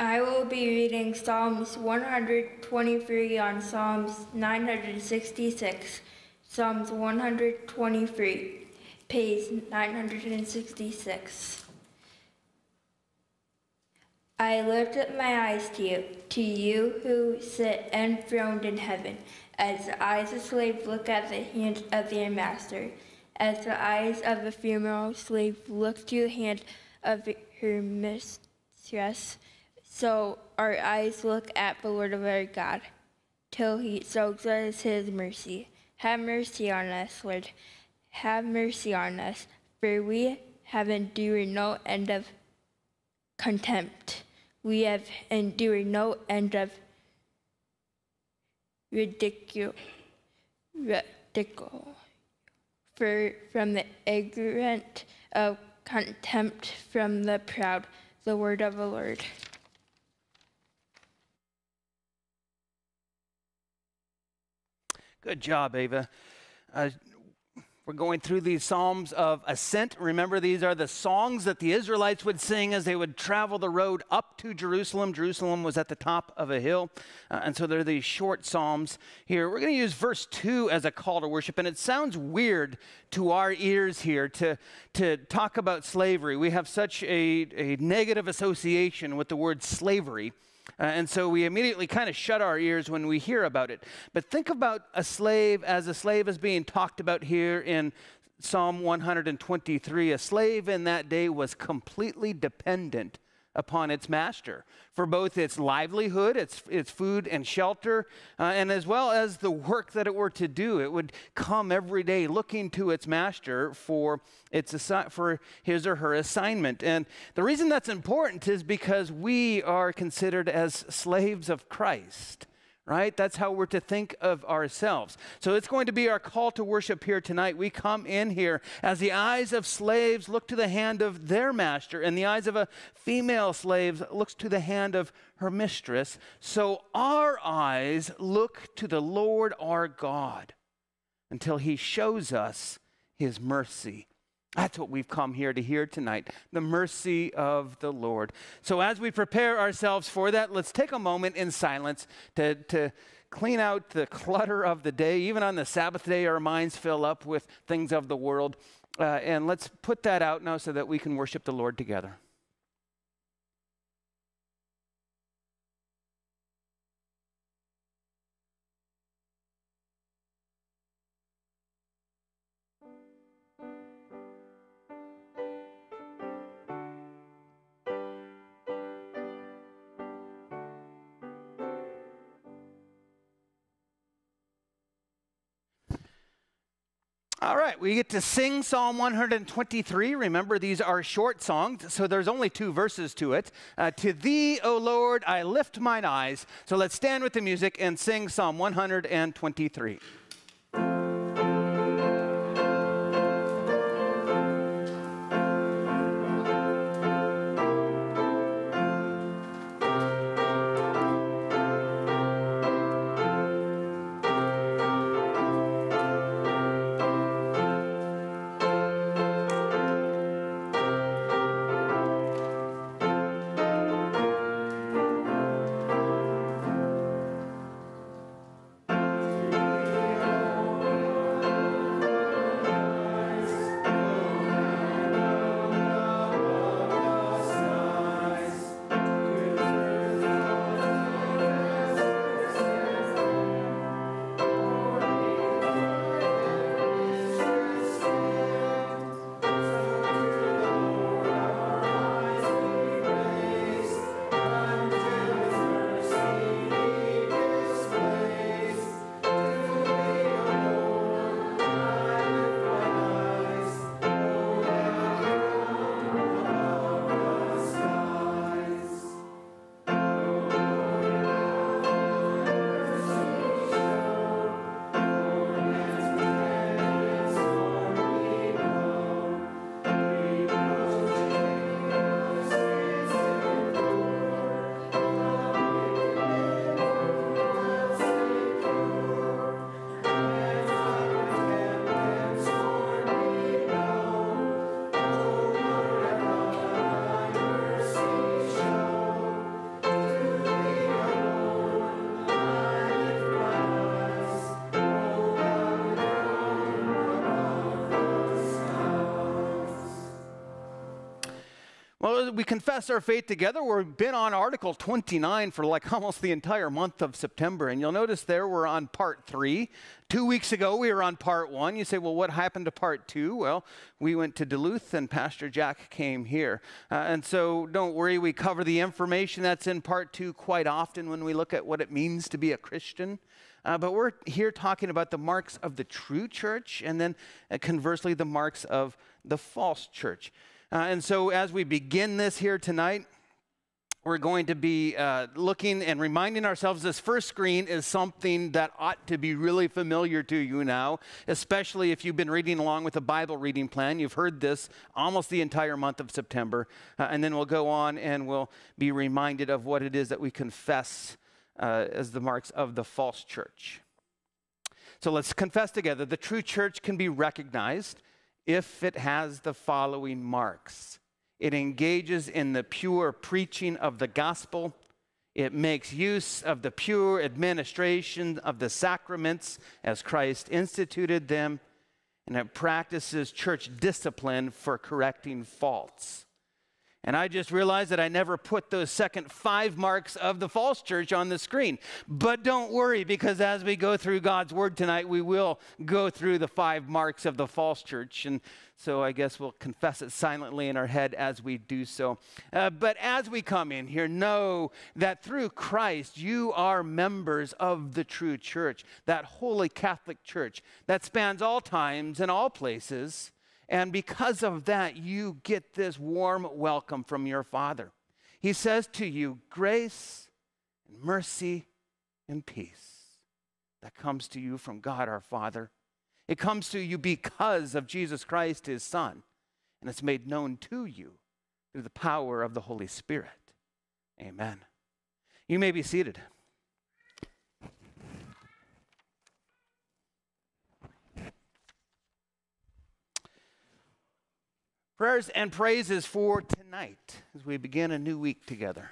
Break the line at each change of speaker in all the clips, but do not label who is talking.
I will be reading Psalms 123 on Psalms 966, Psalms 123, page 966. I lift up my eyes to you, to you who sit enthroned in heaven, as the eyes of slaves look at the hand of their master, as the eyes of a female slave look to the hand of her mistress. So our eyes look at the Lord of our God, till he shows us his mercy. Have mercy on us, Lord. Have mercy on us, for we have endured no end of contempt. We have endured no end of ridicule, ridicule for from the ignorant of contempt from the proud, the word of the Lord.
Good job, Ava. Uh, we're going through these Psalms of Ascent. Remember, these are the songs that the Israelites would sing as they would travel the road up to Jerusalem. Jerusalem was at the top of a hill. Uh, and so they're these short Psalms here. We're going to use verse 2 as a call to worship. And it sounds weird to our ears here to, to talk about slavery. We have such a, a negative association with the word slavery. Uh, and so we immediately kind of shut our ears when we hear about it. But think about a slave as a slave is being talked about here in Psalm 123. A slave in that day was completely dependent upon its master for both its livelihood, its, its food and shelter, uh, and as well as the work that it were to do. It would come every day looking to its master for, its assi- for his or her assignment. And the reason that's important is because we are considered as slaves of Christ right? That's how we're to think of ourselves. So it's going to be our call to worship here tonight. We come in here as the eyes of slaves look to the hand of their master, and the eyes of a female slave looks to the hand of her mistress. So our eyes look to the Lord our God until he shows us his mercy. That's what we've come here to hear tonight the mercy of the Lord. So, as we prepare ourselves for that, let's take a moment in silence to, to clean out the clutter of the day. Even on the Sabbath day, our minds fill up with things of the world. Uh, and let's put that out now so that we can worship the Lord together. Right, we get to sing Psalm 123. Remember, these are short songs, so there's only two verses to it. Uh, to thee, O Lord, I lift mine eyes. So let's stand with the music and sing Psalm 123. We confess our faith together. We've been on Article 29 for like almost the entire month of September. And you'll notice there we're on part three. Two weeks ago, we were on part one. You say, well, what happened to part two? Well, we went to Duluth and Pastor Jack came here. Uh, and so don't worry, we cover the information that's in part two quite often when we look at what it means to be a Christian. Uh, but we're here talking about the marks of the true church and then uh, conversely, the marks of the false church. Uh, and so, as we begin this here tonight, we're going to be uh, looking and reminding ourselves this first screen is something that ought to be really familiar to you now, especially if you've been reading along with the Bible reading plan. You've heard this almost the entire month of September. Uh, and then we'll go on and we'll be reminded of what it is that we confess uh, as the marks of the false church. So let's confess together. The true church can be recognized if it has the following marks it engages in the pure preaching of the gospel. It makes use of the pure administration of the sacraments as Christ instituted them. And it practices church discipline for correcting faults. And I just realized that I never put those second five marks of the false church on the screen. But don't worry, because as we go through God's word tonight, we will go through the five marks of the false church. And so I guess we'll confess it silently in our head as we do so. Uh, but as we come in here, know that through Christ, you are members of the true church, that holy Catholic church that spans all times and all places and because of that, you get this warm welcome from your Father. He says to you, grace and mercy and peace that comes to you from God our Father. It comes to you because of Jesus Christ, his Son, and it's made known to you through the power of the Holy Spirit. Amen. You may be seated. Prayers and praises for tonight as we begin a new week together.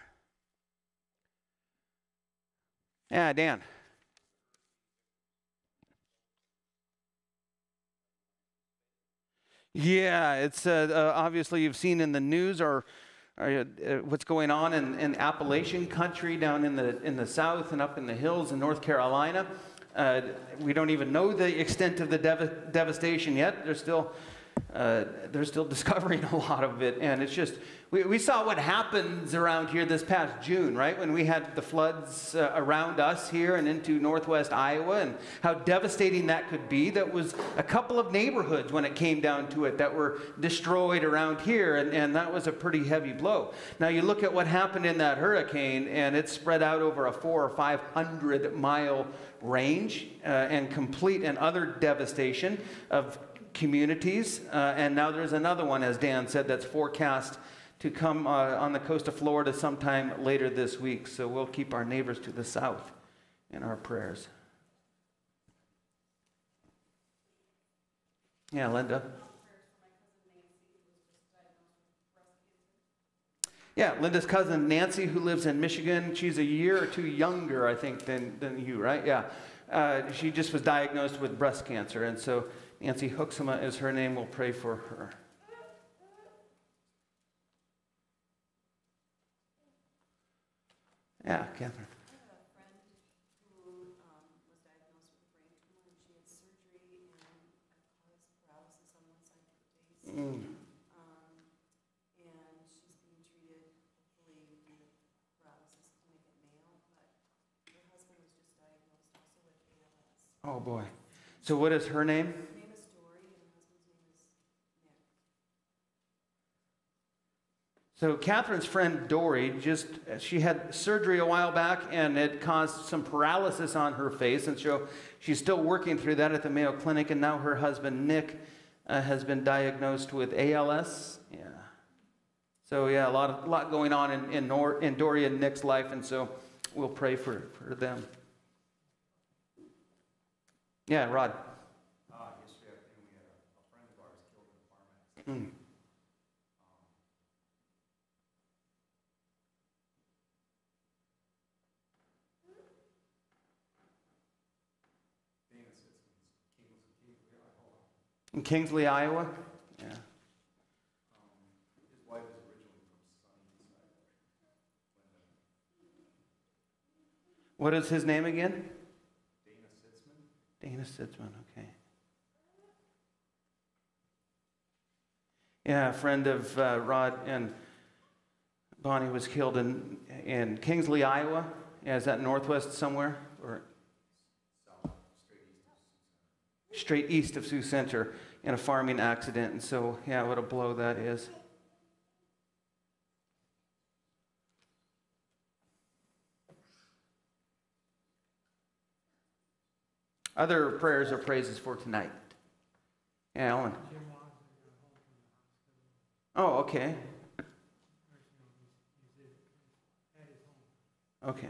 Yeah, Dan. Yeah, it's uh, uh, obviously you've seen in the news or, or uh, what's going on in, in, Appalachian country down in the in the south and up in the hills in North Carolina. Uh, we don't even know the extent of the dev- devastation yet. There's still uh, they're still discovering a lot of it. And it's just, we, we saw what happens around here this past June, right? When we had the floods uh, around us here and into northwest Iowa, and how devastating that could be. That was a couple of neighborhoods when it came down to it that were destroyed around here, and, and that was a pretty heavy blow. Now, you look at what happened in that hurricane, and it spread out over a four or 500 mile range uh, and complete and utter devastation of communities. Uh, and now there's another one, as Dan said, that's forecast to come uh, on the coast of Florida sometime later this week. So we'll keep our neighbors to the south in our prayers. Yeah, Linda. Yeah, Linda's cousin Nancy, who lives in Michigan. She's a year or two younger, I think, than, than you, right? Yeah. Uh, she just was diagnosed with breast cancer. And so Nancy Hoeksema is her name. We'll pray for her. Yeah, Catherine.
Mm. Um, and she's being treated, hopefully, paralysis to make it male, but her husband was just diagnosed also with ALS.
Oh, boy. So, what is her name? So Catherine's friend Dory just she had surgery a while back and it caused some paralysis on her face and so she's still working through that at the Mayo Clinic and now her husband Nick uh, has been diagnosed with ALS. Yeah. So yeah, a lot of lot going on in in, Nor, in Dory and Nick's life and so we'll pray for for them. Yeah, Rod.
Uh, yesterday afternoon, we had a, a friend of ours killed in a farm accident.
Mm. In Kingsley, Iowa? Yeah. What is his name again? Dana Sitzman. Dana Sitzman, okay. Yeah, a friend of uh, Rod and Bonnie was killed in, in Kingsley, Iowa. Yeah, is that northwest somewhere? Straight east of Sioux Center in a farming accident. And so, yeah, what a blow that is. Other prayers or praises for tonight? Yeah, Alan. Oh, okay. Okay.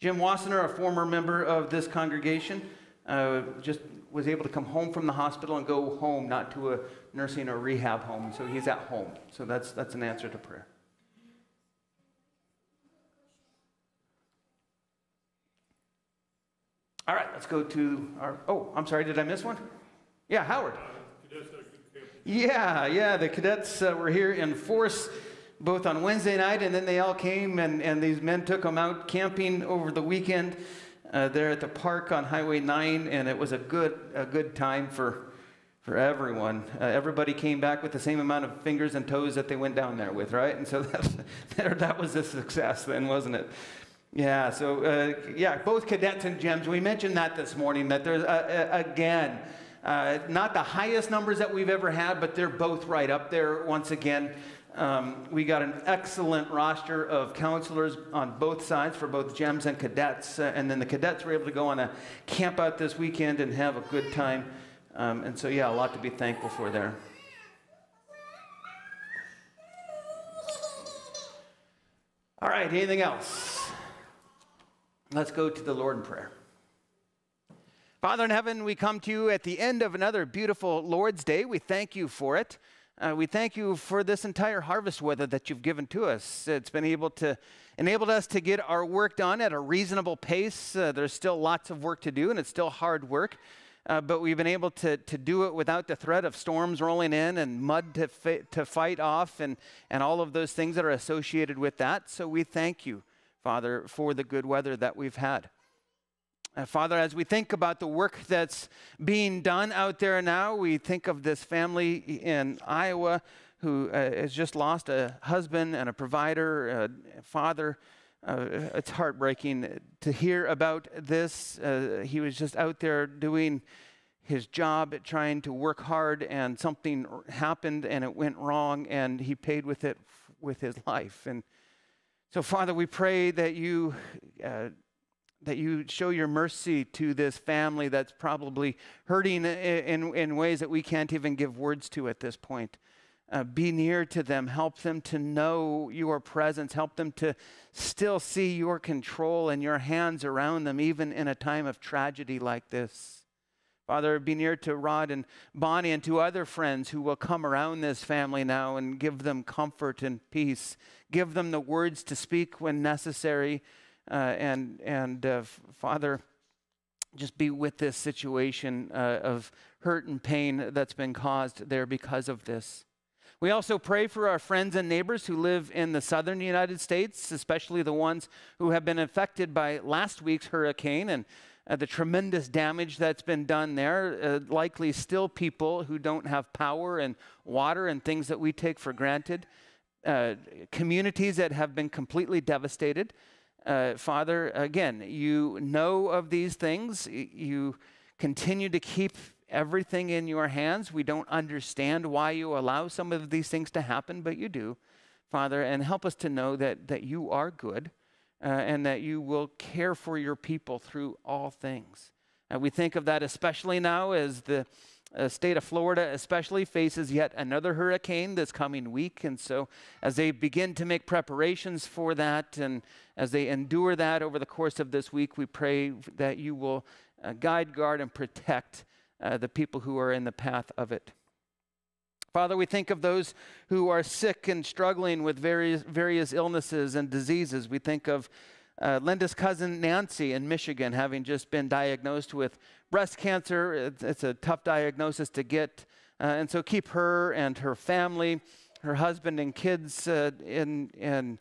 Jim Wassenaar, a former member of this congregation, uh, just was able to come home from the hospital and go home, not to a nursing or rehab home. So he's at home. So that's, that's an answer to prayer. All right, let's go to our. Oh, I'm sorry, did I miss one? Yeah, Howard. Yeah, yeah, the cadets uh, were here in force both on Wednesday night and then they all came and, and these men took them out camping over the weekend uh, there at the park on Highway 9 and it was a good, a good time for, for everyone. Uh, everybody came back with the same amount of fingers and toes that they went down there with, right? And so that, that was a success then, wasn't it? Yeah, so uh, yeah, both cadets and gems. We mentioned that this morning, that there's, uh, uh, again, uh, not the highest numbers that we've ever had, but they're both right up there once again. Um, we got an excellent roster of counselors on both sides for both gems and cadets. Uh, and then the cadets were able to go on a camp out this weekend and have a good time. Um, and so, yeah, a lot to be thankful for there. All right, anything else? Let's go to the Lord in prayer. Father in heaven, we come to you at the end of another beautiful Lord's Day. We thank you for it. Uh, we thank you for this entire harvest weather that you've given to us. It's been able to enabled us to get our work done at a reasonable pace. Uh, there's still lots of work to do, and it's still hard work. Uh, but we've been able to, to do it without the threat of storms rolling in and mud to, fi- to fight off and, and all of those things that are associated with that. So we thank you, Father, for the good weather that we've had. Uh, Father, as we think about the work that's being done out there now, we think of this family in Iowa who uh, has just lost a husband and a provider, a father. Uh, it's heartbreaking to hear about this. Uh, he was just out there doing his job, trying to work hard, and something happened and it went wrong, and he paid with it f- with his life. And so, Father, we pray that you. That you show your mercy to this family that's probably hurting in, in ways that we can't even give words to at this point. Uh, be near to them, help them to know your presence, help them to still see your control and your hands around them, even in a time of tragedy like this. Father, be near to Rod and Bonnie and to other friends who will come around this family now and give them comfort and peace. Give them the words to speak when necessary and and uh, Father, just be with this situation uh, of hurt and pain that's been caused there because of this. We also pray for our friends and neighbors who live in the southern United States, especially the ones who have been affected by last week's hurricane and uh, the tremendous damage that's been done there. Uh, likely still people who don't have power and water and things that we take for granted. Uh, communities that have been completely devastated. Uh, Father, again, you know of these things. You continue to keep everything in your hands. We don't understand why you allow some of these things to happen, but you do, Father, and help us to know that, that you are good uh, and that you will care for your people through all things. And we think of that especially now as the uh, state of Florida, especially, faces yet another hurricane this coming week. And so, as they begin to make preparations for that and as they endure that over the course of this week, we pray that you will uh, guide, guard, and protect uh, the people who are in the path of it. Father, we think of those who are sick and struggling with various, various illnesses and diseases. We think of uh, Linda's cousin Nancy in Michigan having just been diagnosed with breast cancer. It's, a tough diagnosis to get. Uh, and so keep her and her family, her husband and kids uh, in, in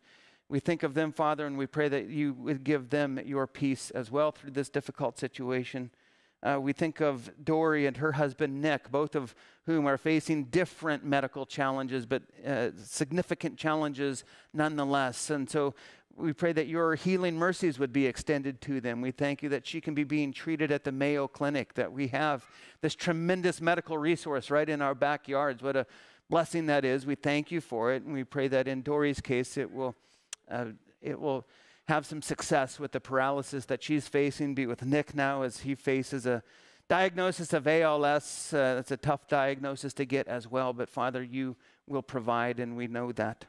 We think of them, Father, and we pray that you would give them your peace as well through this difficult situation. Uh, we think of Dory and her husband Nick, both of whom are facing different medical challenges, but uh, significant challenges nonetheless. And so we pray that your healing mercies would be extended to them. We thank you that she can be being treated at the Mayo Clinic, that we have this tremendous medical resource right in our backyards. What a blessing that is. We thank you for it. And we pray that in Dory's case, it will, uh, it will have some success with the paralysis that she's facing. Be with Nick now as he faces a diagnosis of ALS. Uh, it's a tough diagnosis to get as well, but Father, you will provide, and we know that.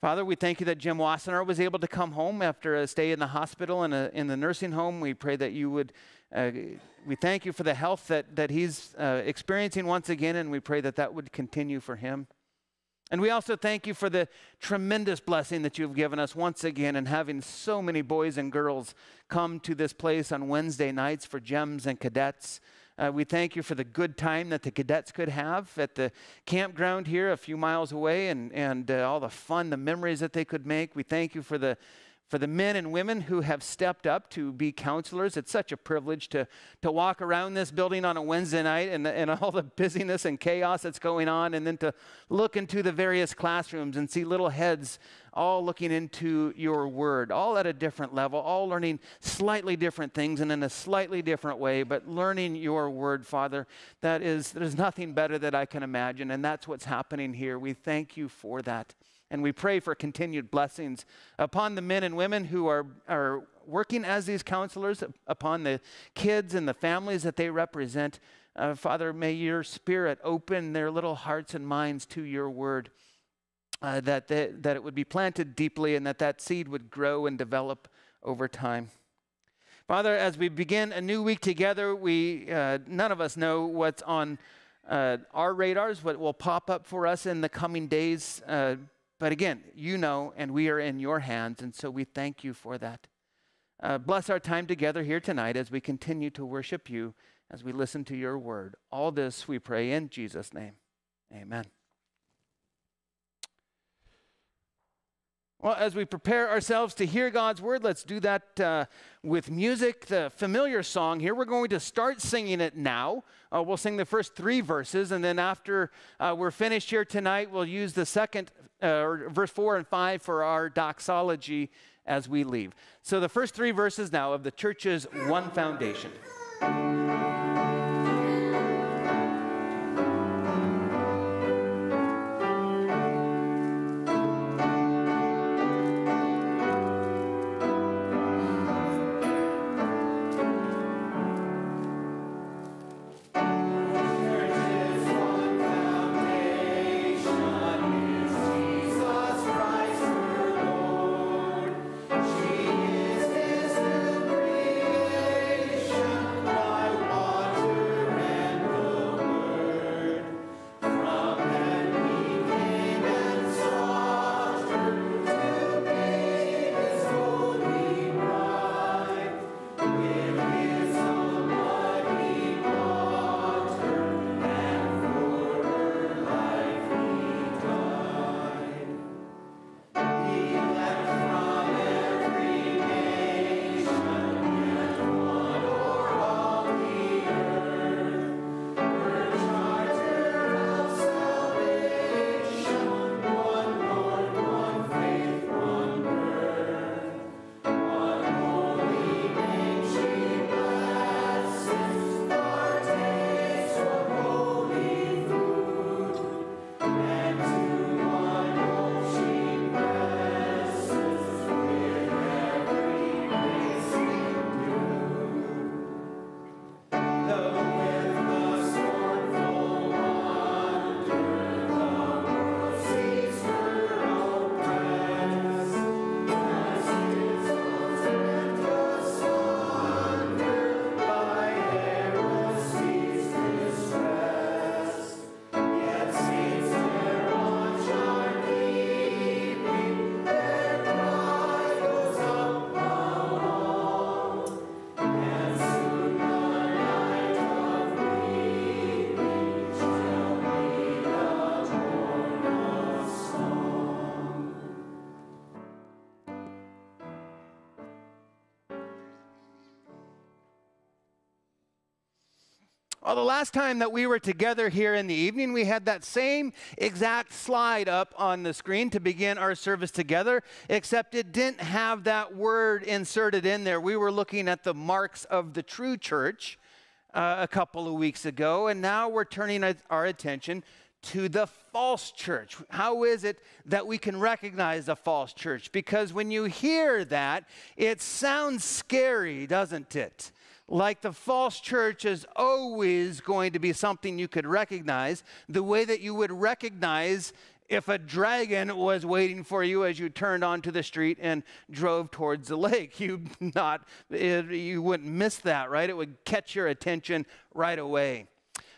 Father, we thank you that Jim Wassenaar was able to come home after a stay in the hospital and in the nursing home. We pray that you would, uh, we thank you for the health that, that he's uh, experiencing once again, and we pray that that would continue for him. And we also thank you for the tremendous blessing that you've given us once again in having so many boys and girls come to this place on Wednesday nights for gems and cadets. Uh, we thank you for the good time that the cadets could have at the campground here a few miles away and, and uh, all the fun, the memories that they could make. We thank you for the for the men and women who have stepped up to be counselors. It's such a privilege to, to walk around this building on a Wednesday night and, and all the busyness and chaos that's going on, and then to look into the various classrooms and see little heads all looking into your word, all at a different level, all learning slightly different things and in a slightly different way, but learning your word, Father. That is, there's nothing better that I can imagine, and that's what's happening here. We thank you for that. And we pray for continued blessings upon the men and women who are, are working as these counselors, upon the kids and the families that they represent. Uh, Father, may your spirit open their little hearts and minds to your word, uh, that, they, that it would be planted deeply and that that seed would grow and develop over time. Father, as we begin a new week together, we, uh, none of us know what's on uh, our radars, what will pop up for us in the coming days. But again, you know, and we are in your hands, and so we thank you for that. Uh, bless our time together here tonight as we continue to worship you, as we listen to your word. All this we pray in Jesus' name. Amen. Well, as we prepare ourselves to hear God's word, let's do that uh, with music, the familiar song here. We're going to start singing it now. Uh, we'll sing the first three verses, and then after uh, we're finished here tonight, we'll use the second, uh, or verse four and five, for our doxology as we leave. So the first three verses now of the church's one foundation. Well, the last time that we were together here in the evening, we had that same exact slide up on the screen to begin our service together, except it didn't have that word inserted in there. We were looking at the marks of the true church uh, a couple of weeks ago, and now we're turning our attention to the false church. How is it that we can recognize a false church? Because when you hear that, it sounds scary, doesn't it? Like the false church is always going to be something you could recognize, the way that you would recognize if a dragon was waiting for you as you turned onto the street and drove towards the lake. You not it, you wouldn't miss that, right? It would catch your attention right away.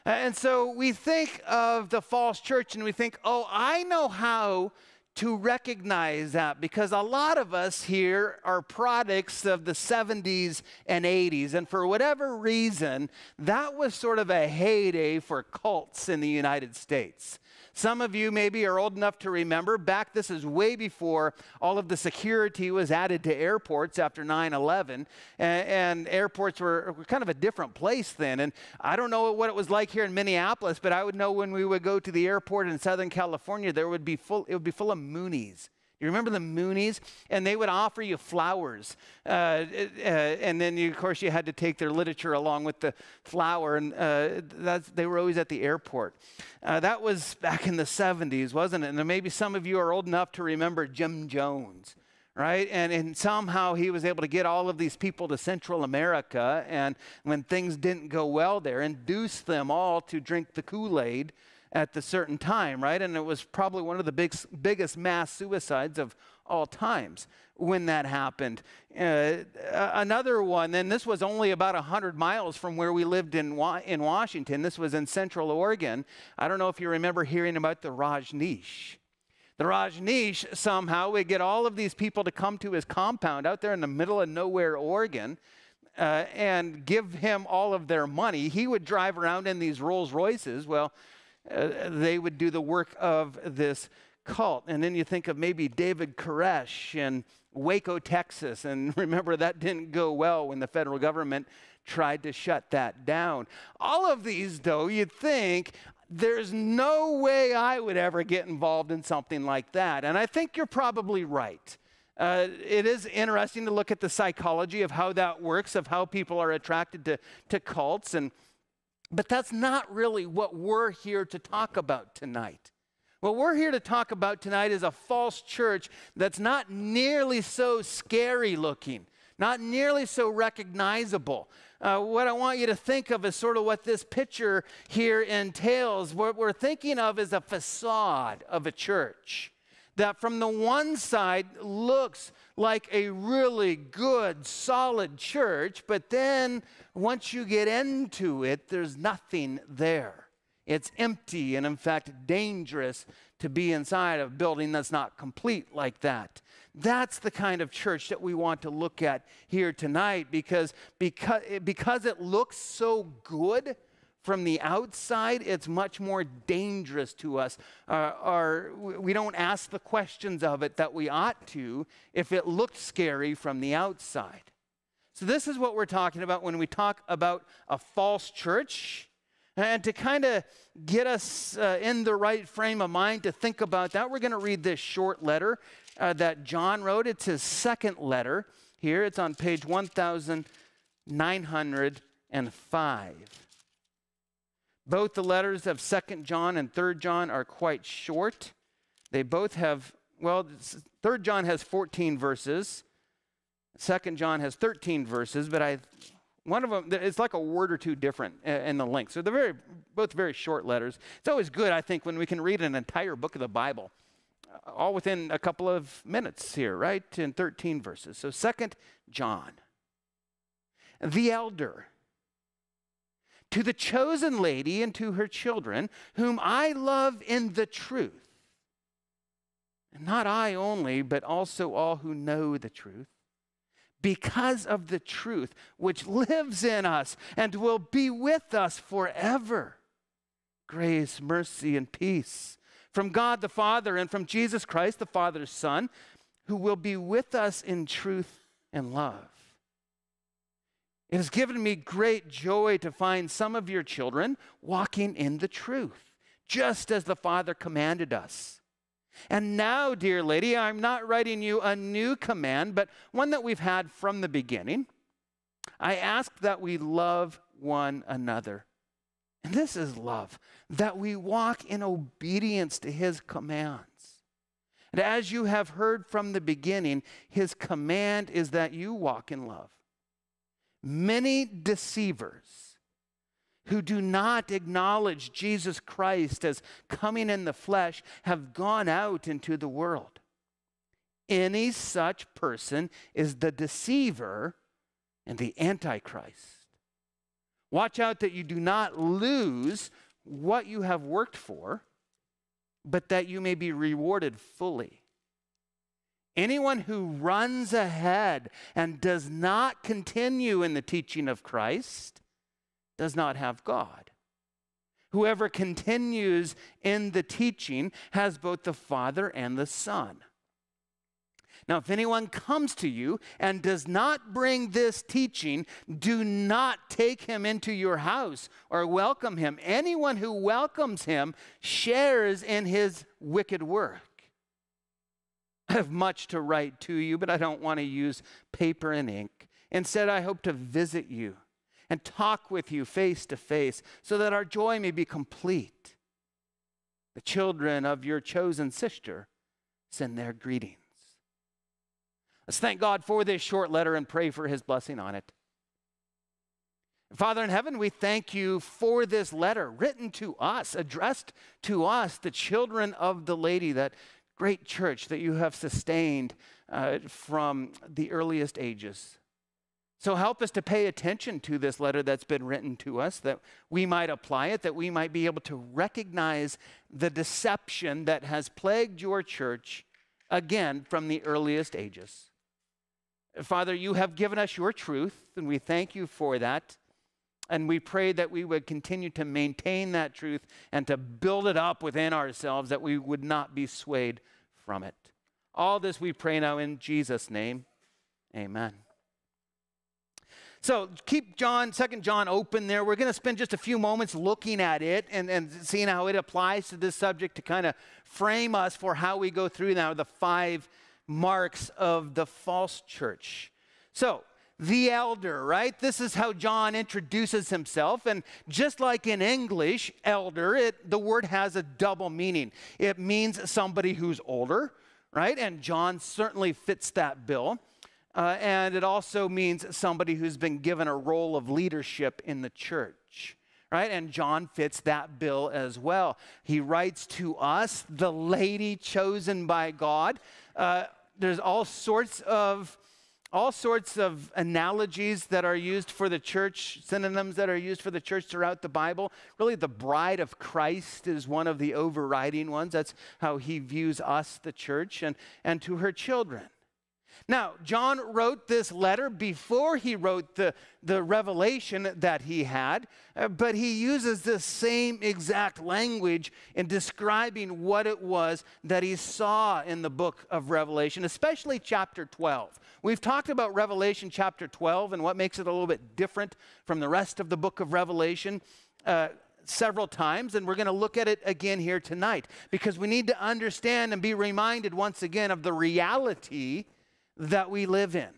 And so we think of the false church and we think, "Oh, I know how to recognize that because a lot of us here are products of the 70s and 80s. And for whatever reason, that was sort of a heyday for cults in the United States. Some of you maybe are old enough to remember back, this is way before all of the security was added to airports after 9 11. And, and, airports were, were kind of a different place then. And I don't know what it was like here in Minneapolis, but I would know when we would go to the airport in Southern California, there would be full, it would be full of Moonies. You remember the Moonies? And they would offer you flowers. Uh, uh, and then, you, of course, you had to take their literature along with the flower. And uh, they were always at the airport. Uh, that was back in the 70s, wasn't it? And maybe some of you are old enough to remember Jim Jones right? And, and somehow he was able to get all of these people to Central America, and when things didn't go well there, induce them all to drink the Kool Aid at the certain time, right? And it was probably one of the big, biggest mass suicides of all times when that happened. Uh, another one, and this was only about 100 miles from where we lived in, Wa- in Washington. This was in Central Oregon. I don't know if you remember hearing about the Rajneesh. The Rajneesh somehow would get all of these people to come to his compound out there in the middle of nowhere, Oregon. Uh, and give him all of their money. He would drive around in these Rolls Royces. Well, uh, they would do the work of this cult. And then you think of maybe David Koresh in Waco, Texas. And remember, that didn't go well when the federal government tried to shut that down. All of these, though, you'd think there's no way I would ever get involved in something like that. And I think you're probably right. Uh, it is interesting to look at the psychology of how that works, of how people are attracted to, to cults. And but that's not really what we're here to talk about tonight. What we're here to talk about tonight is a false church that's not nearly so scary looking, not nearly so recognizable. Uh, what I want you to think of is sort of what this picture here entails. What we're thinking of is a facade of a church that from the one side looks like a really good, solid church, but then once you get into it, there's nothing there. It's empty and, in fact, dangerous to be inside a building that's not complete like that. That's the kind of church that we want to look at here tonight because, because, because it looks so good from the outside, it's much more dangerous to us. Uh, or we don't ask the questions of it that we ought to if it looked scary from the outside. So, this is what we're talking about when we talk about a false church. And to kind of get us uh, in the right frame of mind to think about that, we're going to read this short letter uh, that John wrote. It's his second letter here, it's on page 1905. Both the letters of 2nd John and 3rd John are quite short. They both have, well, 3rd John has 14 verses. 2nd John has 13 verses, but I one of them it's like a word or two different in the length. So they're very both very short letters. It's always good, I think, when we can read an entire book of the Bible uh, all within a couple of minutes here, right? In 13 verses. So 2nd John. The elder to the chosen lady and to her children, whom I love in the truth. And not I only, but also all who know the truth. Because of the truth which lives in us and will be with us forever. Grace, mercy, and peace from God the Father and from Jesus Christ, the Father's Son, who will be with us in truth and love It has given me great joy to find some of your children walking in the truth, just as the Father commanded us. And now, dear lady, I'm not writing you a new command, but one that we've had from the beginning. I ask that we love one another. And this is love, that we walk in obedience to his commands. And as you have heard from the beginning, his command is that you walk in love. Many deceivers who do not acknowledge Jesus Christ as coming in the flesh have gone out into the world. Any such person is the deceiver and the antichrist. Watch out that you do not lose what you have worked for, but that you may be rewarded fully. Anyone who runs ahead and does not continue in the teaching of Christ does not have God. Whoever continues in the teaching has both the Father and the Son. Now, if anyone comes to you and does not bring this teaching, do not take him into your house or welcome him. Anyone who welcomes him shares in his wicked work. I have much to write to you, but I don't want to use paper and ink. Instead, I hope to visit you and talk with you face to face so that our joy may be complete. The children of your chosen sister send their greetings. Let's thank God for this short letter and pray for his blessing on it. Father in heaven, we thank you for this letter written to us, addressed to us, the children of the lady, that great church that you have sustained uh, from the earliest ages. So help us to pay attention to this letter that's been written to us, that we might apply it, that we might be able to recognize the deception that has plagued your church again from the earliest ages. Father, you have given us your truth, and we thank you for that. And we pray that we would continue to maintain that truth and to build it up within ourselves, that we would not be swayed from it. All this we pray now in Jesus' name. Amen. So keep John, Second John open there. We're going to spend just a few moments looking at it and, and seeing how it applies to this subject to kind of frame us for how we go through now the five marks of the false church. So, the elder, right? This is how John introduces himself. And just like in English, elder, it, the word has a double meaning. It means somebody who's older, right? And John certainly fits that bill. Uh, and it also means somebody who's been given a role of leadership in the church. Right? And John fits that bill as well. He writes to us, the lady chosen by God. Uh, there's all sorts of all sorts of analogies that are used for the church, synonyms that are used for the church throughout the Bible. Really, the bride of Christ is one of the overriding ones. That's how he views us, the church, and, and to her children. Now, John wrote this letter before he wrote the, the revelation that he had, uh, but he uses the same exact language in describing what it was that he saw in the book of Revelation, especially chapter 12. We've talked about Revelation chapter 12 and what makes it a little bit different from the rest of the book of Revelation. Uh, several times, and we're going to look at it again here tonight because we need to understand and be reminded once again of the reality that we live in.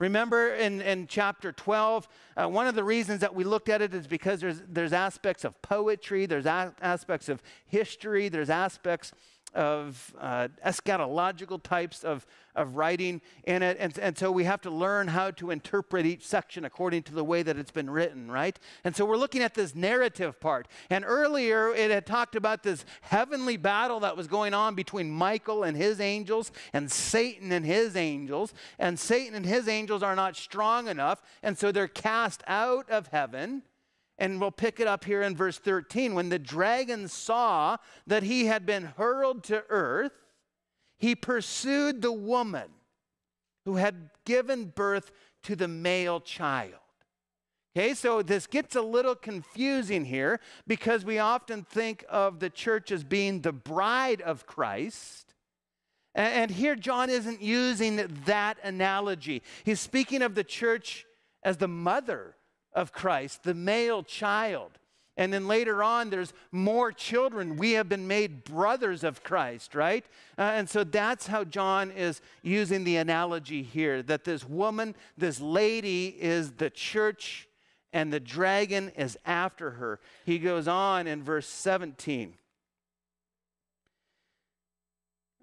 Remember in, in chapter 12, uh, one of the reasons that we looked at it is because there's, there's aspects of poetry, there's a- aspects of history, there's aspects of uh, eschatological types of, of writing in it. And, and so we have to learn how to interpret each section according to the way that it's been written, right? And so we're looking at this narrative part. And earlier it had talked about this heavenly battle that was going on between Michael and his angels and Satan and his angels. And Satan and his angels are not strong enough. And so they're cast out of heaven. And we'll pick it up here in verse 13. When the dragon saw that he had been hurled to earth, he pursued the woman who had given birth to the male child. Okay, so this gets a little confusing here because we often think of the church as being the bride of Christ. And here, John isn't using that analogy. He's speaking of the church as the mother of Christ, the male child. And then later on, there's more children. We have been made brothers of Christ, right? Uh, and so that's how John is using the analogy here that this woman, this lady, is the church, and the dragon is after her. He goes on in verse 17.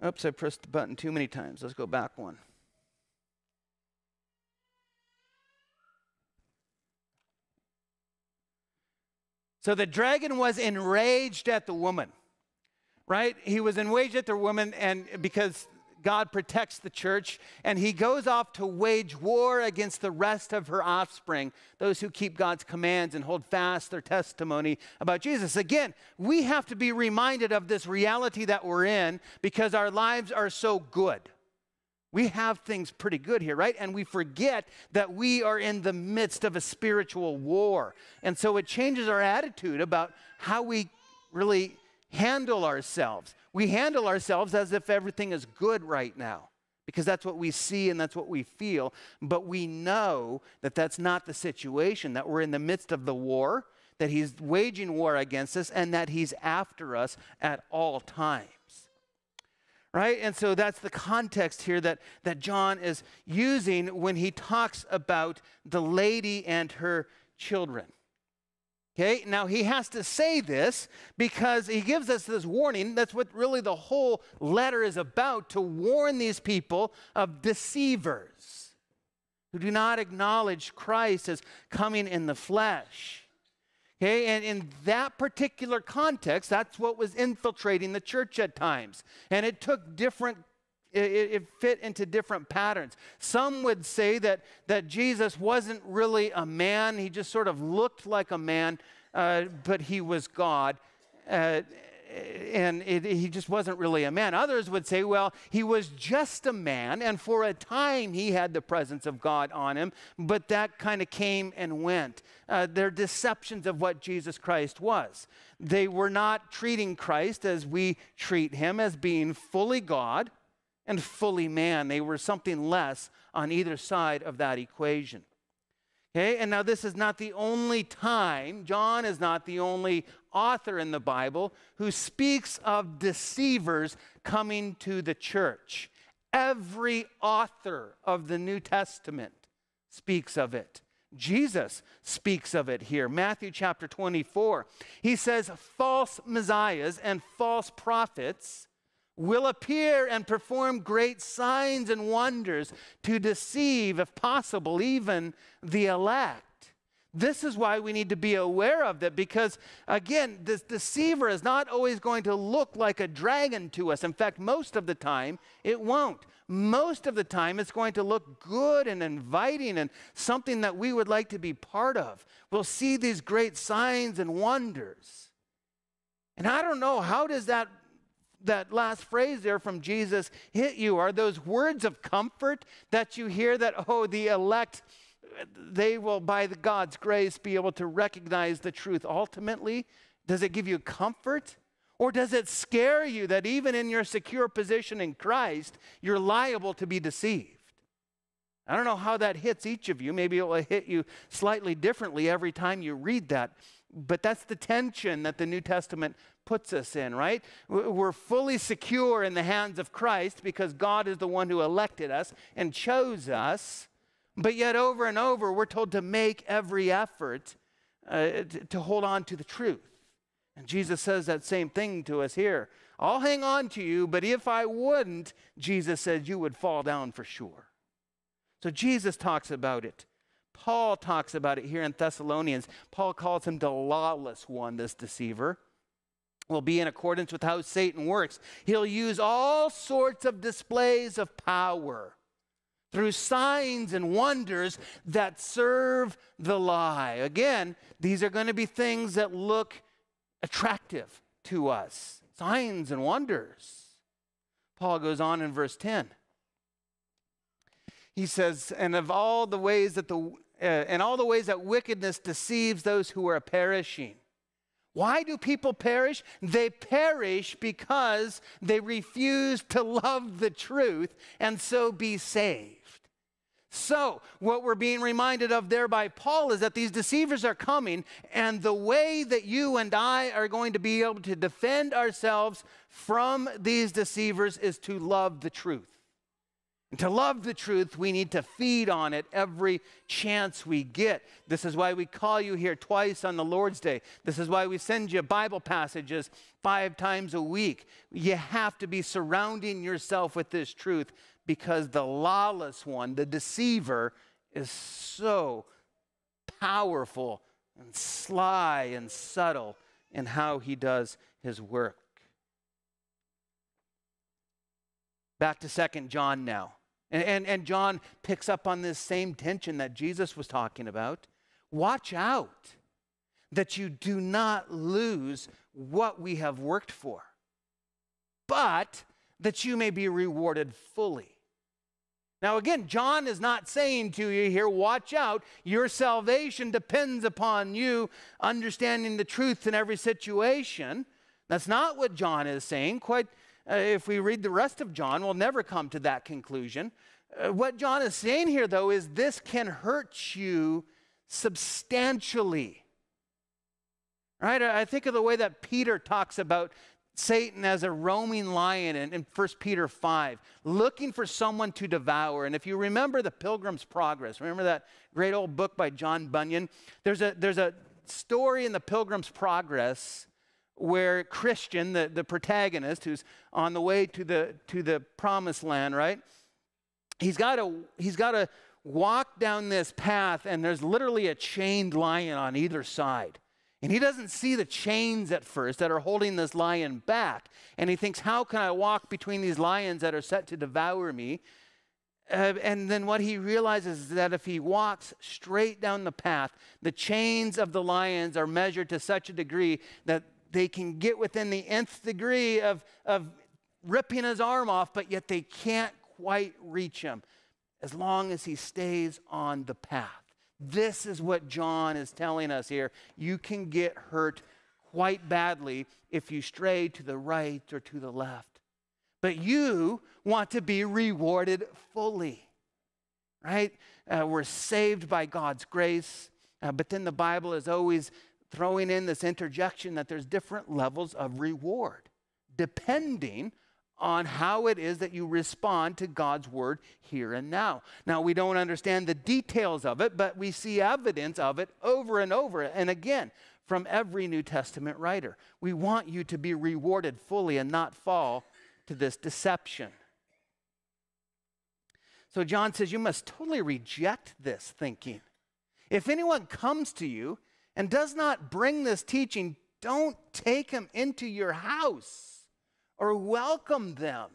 Oops, I pressed the button too many times. Let's go back one. So the dragon was enraged at the woman, right? He was enraged at the woman, and because God protects the church, and he goes off to wage war against the rest of her offspring, those who keep God's commands and hold fast their testimony about Jesus. Again, we have to be reminded of this reality that we're in because our lives are so good. We have things pretty good here, right? And we forget that we are in the midst of a spiritual war. And so it changes our attitude about how we really handle ourselves. We handle ourselves as if everything is good right now because that's what we see and that's what we feel. But we know that that's not the situation, that we're in the midst of the war, that He's waging war against us, and that He's after us at all times right? And so that's the context here that, that John is using when he talks about the lady and her children. Okay, now he has to say this because he gives us this warning. That's what really the whole letter is about to warn these people of deceivers who do not acknowledge Christ as coming in the flesh. Okay, and in that particular context, that's what was infiltrating the church at times. And it took different, it, it, fit into different patterns. Some would say that, that Jesus wasn't really a man, he just sort of looked like a man, uh, but he was God. Uh, and it, he just wasn't really a man. Others would say, well, he was just a man, and for a time he had the presence of God on him, but that kind of came and went. Uh, they're deceptions of what Jesus Christ was. They were not treating Christ as we treat him, as being fully God and fully man. They were something less on either side of that equation. Okay, and now this is not the only time, John is not the only author in the Bible who speaks of deceivers coming to the church. Every author of the New Testament speaks of it. Jesus speaks of it here. Matthew chapter 24. He says, false messiahs and false prophets will appear and perform great signs and wonders to deceive, if possible, even the elect. This is why we need to be aware of that because, again, this deceiver is not always going to look like a dragon to us. In fact, most of the time, it won't. Most of the time, it's going to look good and inviting and something that we would like to be part of. We'll see these great signs and wonders. And I don't know, how does that that last phrase there from Jesus hit you? Are those words of comfort that you hear that, oh, the elect, they will, by the God's grace, be able to recognize the truth ultimately? Does it give you comfort? Or does it scare you that even in your secure position in Christ, you're liable to be deceived? I don't know how that hits each of you. Maybe it will hit you slightly differently every time you read that. But that's the tension that the New Testament puts us in, right? We're fully secure in the hands of Christ because God is the one who elected us and chose us. But yet, over and over, we're told to make every effort uh, to hold on to the truth. And Jesus says that same thing to us here. I'll hang on to you, but if I wouldn't, Jesus says you would fall down for sure. So Jesus talks about it. Paul talks about it here in Thessalonians. Paul calls him the lawless one, this deceiver. Will be in accordance with how Satan works. He'll use all sorts of displays of power through signs and wonders that serve the lie. Again, these are going to be things that look attractive to us signs and wonders. Paul goes on in verse 10. He says, and of all the ways that the Uh, and all the ways that wickedness deceives those who are perishing. Why do people perish? They perish because they refuse to love the truth and so be saved. So, what we're being reminded of there by Paul is that these deceivers are coming, and the way that you and I are going to be able to defend ourselves from these deceivers is to love the truth. And to love the truth, we need to feed on it every chance we get. This is why we call you here twice on the Lord's Day. This is why we send you Bible passages five times a week. You have to be surrounding yourself with this truth because the lawless one, the deceiver, is so powerful and sly and subtle in how he does his work. Back to Second John now. And, and, and, John picks up on this same tension that Jesus was talking about. Watch out that you do not lose what we have worked for, but that you may be rewarded fully. Now, again, John is not saying to you here, watch out, your salvation depends upon you understanding the truth in every situation. That's not what John is saying. Quite, uh, if we read the rest of John, we'll never come to that conclusion. Uh, what John is saying here, though, is this can hurt you substantially. Right? I think of the way that Peter talks about Satan as a roaming lion in, in 1 Peter 5, looking for someone to devour. And if you remember the Pilgrim's Progress, remember that great old book by John Bunyan? There's a, there's a story in the Pilgrim's Progress where Christian, the, the protagonist, who's on the way to the, to the promised land, right? He's got to, he's got to walk down this path, and there's literally a chained lion on either side. And he doesn't see the chains at first that are holding this lion back. And he thinks, How can I walk between these lions that are set to devour me? Uh, and then what he realizes is that if he walks straight down the path, the chains of the lions are measured to such a degree that they can get within the nth degree of, of ripping his arm off, but yet they can't quite reach him as long as he stays on the path. This is what John is telling us here. You can get hurt quite badly if you stray to the right or to the left. But you want to be rewarded fully, right? Uh, we're saved by God's grace, uh, but then the Bible is always throwing in this interjection that there's different levels of reward depending on how it is that you respond to God's word here and now. Now, we don't understand the details of it, but we see evidence of it over and over and again from every New Testament writer. We want you to be rewarded fully and not fall to this deception. So, John says you must totally reject this thinking. If anyone comes to you and does not bring this teaching, don't take him into your house or welcome them.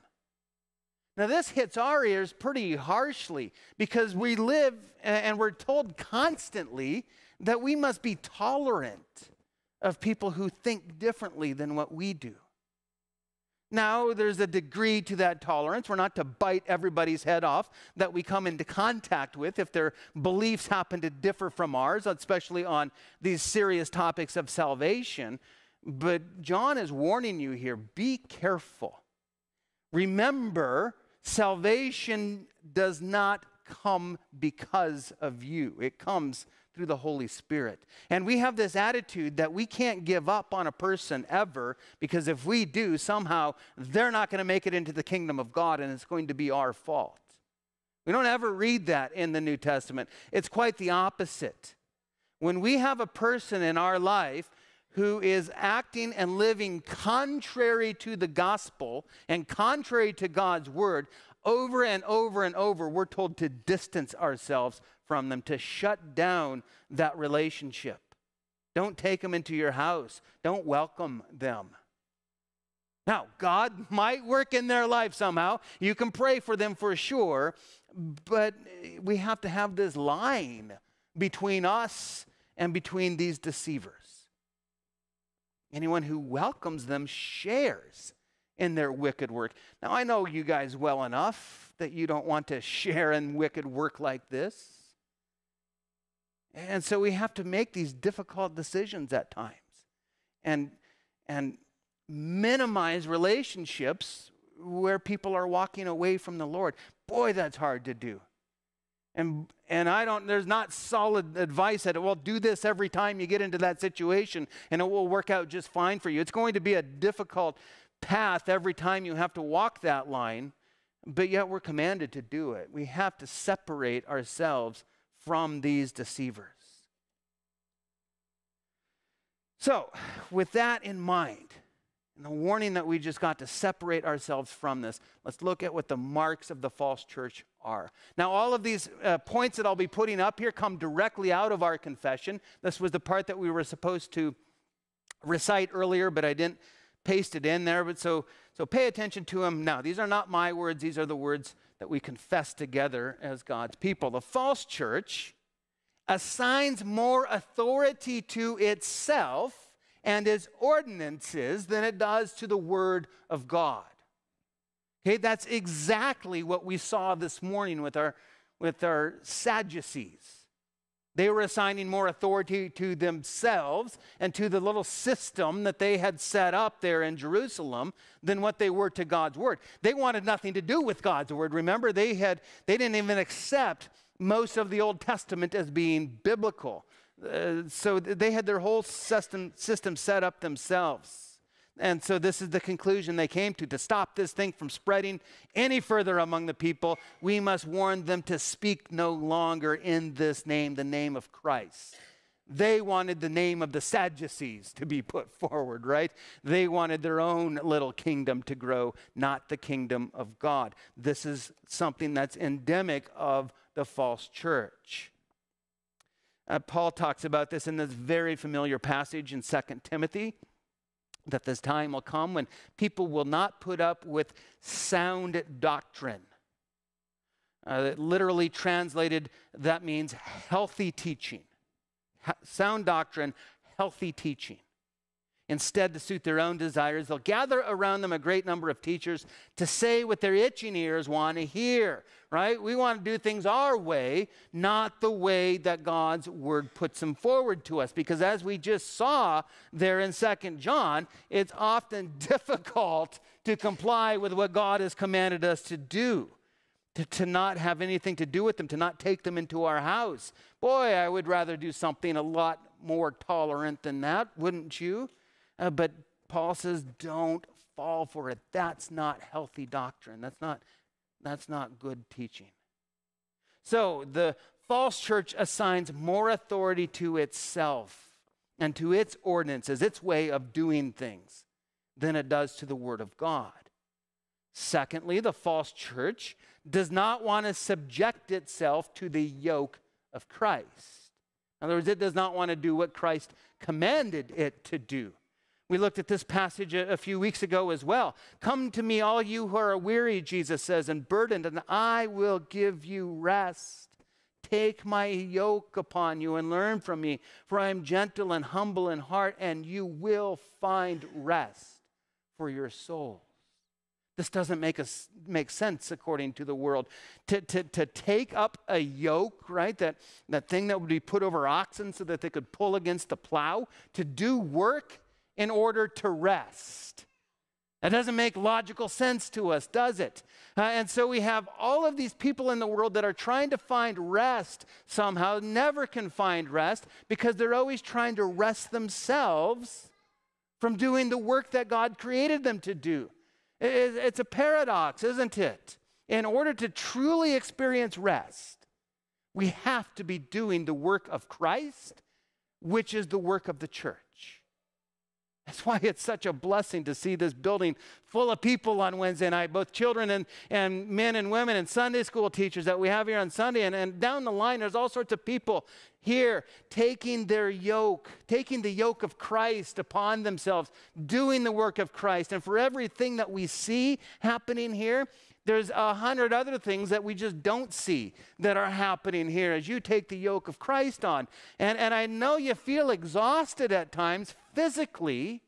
Now, this hits our ears pretty harshly because we live and we're told constantly that we must be tolerant of people who think differently than what we do. Now, there's a degree to that tolerance. We're not to bite everybody's head off that we come into contact with if their beliefs happen to differ from ours, especially on these serious topics of salvation. But John is warning you here be careful. Remember, salvation does not come because of you, it comes through the Holy Spirit. And we have this attitude that we can't give up on a person ever because if we do, somehow they're not going to make it into the kingdom of God and it's going to be our fault. We don't ever read that in the New Testament. It's quite the opposite. When we have a person in our life who is acting and living contrary to the gospel and contrary to God's word, over and over and over, we're told to distance ourselves from them, to shut down that relationship. Don't take them into your house, don't welcome them. Now, God might work in their life somehow. You can pray for them for sure, but we have to have this line between us and between these deceivers. Anyone who welcomes them shares in their wicked work. Now, I know you guys well enough that you don't want to share in wicked work like this. And so we have to make these difficult decisions at times and, and minimize relationships where people are walking away from the Lord. Boy, that's hard to do. And, and I don't, there's not solid advice that, well, do this every time you get into that situation and it will work out just fine for you. It's going to be a difficult path every time you have to walk that line, but yet we're commanded to do it. We have to separate ourselves from these deceivers. So, with that in mind, and the warning that we just got to separate ourselves from this, let's look at what the marks of the false church are. Now, all of these uh, points that I'll be putting up here come directly out of our confession. This was the part that we were supposed to recite earlier, but I didn't paste it in there. But so, so pay attention to them now. These are not my words, these are the words that we confess together as God's people. The false church assigns more authority to itself and its ordinances than it does to the Word of God. Okay, that's exactly what we saw this morning with our, with our Sadducees. They were assigning more authority to themselves and to the little system that they had set up there in Jerusalem than what they were to God's word. They wanted nothing to do with God's word. Remember, they had they didn't even accept most of the Old Testament as being biblical. Uh, so they had their whole system, system set up themselves. And so this is the conclusion they came to. To stop this thing from spreading any further among the people, we must warn them to speak no longer in this name, the name of Christ. They wanted the name of the Sadducees to be put forward, right? They wanted their own little kingdom to grow, not the kingdom of God. This is something that's endemic of the false church. Uh, Paul talks about this in this very familiar passage in 2 Timothy that this time will come when people will not put up with sound doctrine. Uh, literally translated, that means healthy teaching. Ha- sound doctrine, healthy teaching. Instead, to suit their own desires, they'll gather around them a great number of teachers to say what their itching ears want to hear, right? We want to do things our way, not the way that God's word puts them forward to us. Because as we just saw there in Second John, it's often difficult to comply with what God has commanded us to do. To, to not have anything to do with them, to not take them into our house. Boy, I would rather do something a lot more tolerant than that, wouldn't you? Uh, but Paul says, don't fall for it. That's not healthy doctrine. That's not, that's not good teaching. So the false church assigns more authority to itself and to its ordinances, its way of doing things, than it does to the Word of God. Secondly, the false church does not want to subject itself to the yoke of Christ. In other words, it does not want to do what Christ commanded it to do. We looked at this passage a, a, few weeks ago as well. Come to me, all you who are weary, Jesus says, and burdened, and I will give you rest. Take my yoke upon you and learn from me, for I am gentle and humble in heart, and you will find rest for your souls. This doesn't make, us, make sense according to the world. To, to, to take up a yoke, right, that, that thing that would be put over oxen so that they could pull against the plow, to do work in order to rest. That doesn't make logical sense to us, does it? Uh, and so we have all of these people in the world that are trying to find rest somehow, never can find rest because they're always trying to rest themselves from doing the work that God created them to do. It's a paradox, isn't it? In order to truly experience rest, we have to be doing the work of Christ, which is the work of the church. That's why it's such a blessing to see this building full of people on Wednesday night, both children and, and men and women and Sunday school teachers that we have here on Sunday. And, and down the line, there's all sorts of people here taking their yoke, taking the yoke of Christ upon themselves, doing the work of Christ. And for everything that we see happening here, there's a hundred other things that we just don't see that are happening here as you take the yoke of Christ on. And, and I know you feel exhausted at times physically,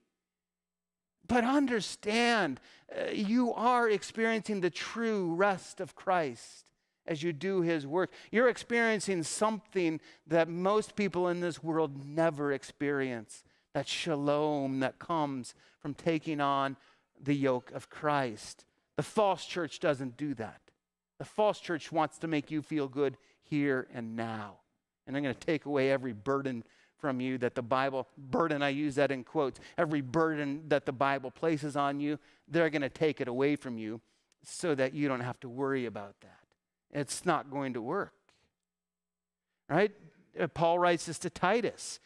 but understand uh, you are experiencing the true rest of Christ as you do his work. You're experiencing something that most people in this world never experience that shalom that comes from taking on the yoke of Christ. The false church doesn't do that. The false church wants to make you feel good here and now. And I'm going to take away every burden from you that the Bible, burden, I use that in quotes, every burden that the Bible places on you, they're going to take it away from you so that you don't have to worry about that. It's not going to work. Right? Uh, Paul writes this to Titus.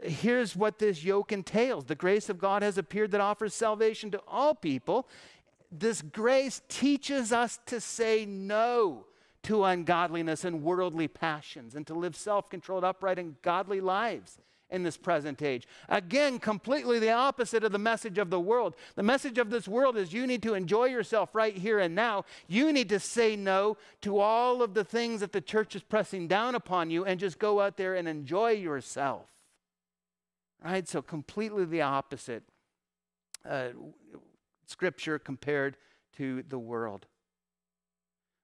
Here's what this yoke entails the grace of God has appeared that offers salvation to all people. This grace teaches us to say no to ungodliness and worldly passions and to live self controlled, upright, and godly lives in this present age. Again, completely the opposite of the message of the world. The message of this world is you need to enjoy yourself right here and now. You need to say no to all of the things that the church is pressing down upon you and just go out there and enjoy yourself. Right? So, completely the opposite. Uh, scripture compared to the world.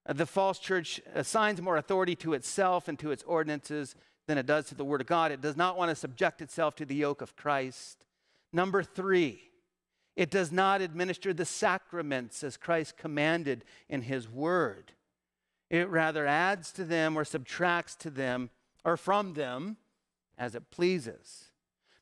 Uh, the false church assigns more authority to itself and to its ordinances than it does to the Word of God. It does not want to subject itself to the yoke of Christ. Number three, it does not administer the sacraments as Christ commanded in His Word. It rather adds to them or subtracts to them or from them as it pleases.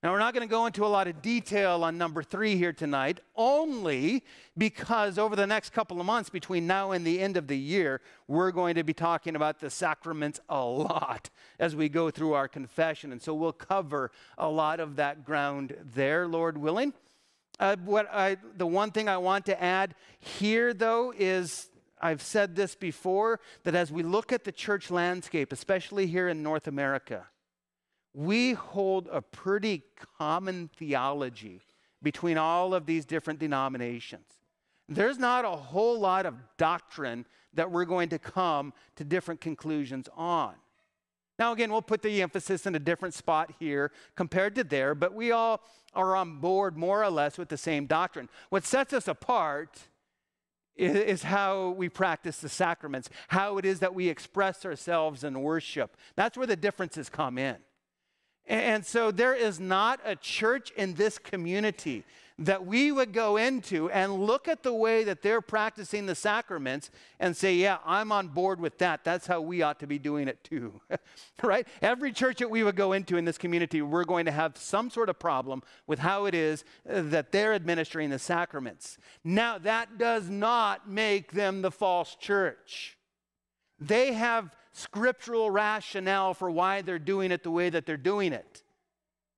Now, we're not going to go into a lot of detail on number three here tonight, only because over the next couple of months, between now and the end of the year, we're going to be talking about the sacraments a lot as we go through our confession. And so we'll cover a lot of that ground there, Lord willing. Uh, what I, the one thing I want to add here, though, is I've said this before that as we look at the church landscape, especially here in North America, we hold a pretty common theology between all of these different denominations. There's not a whole lot of doctrine that we're going to come to different conclusions on. Now, again, we'll put the emphasis in a different spot here compared to there, but we all are on board more or less with the same doctrine. What sets us apart is how we practice the sacraments, how it is that we express ourselves in worship. That's where the differences come in. And so there is not a church in this community that we would go into and look at the way that they're practicing the sacraments and say, yeah, I'm on board with that. That's how we ought to be doing it too. right? Every church that we would go into in this community, we're going to have some sort of problem with how it is uh, that they're administering the sacraments. Now, that does not make them the false church. They have scriptural rationale for why they're doing it the way that they're doing it.